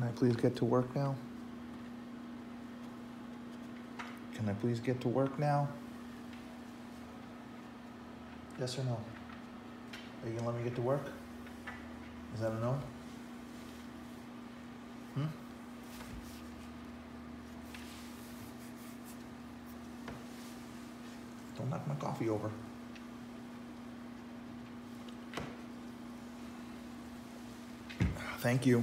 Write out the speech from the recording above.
Can I please get to work now? Can I please get to work now? Yes or no? Are you gonna let me get to work? Is that a no? Hmm? Don't knock my coffee over. Thank you.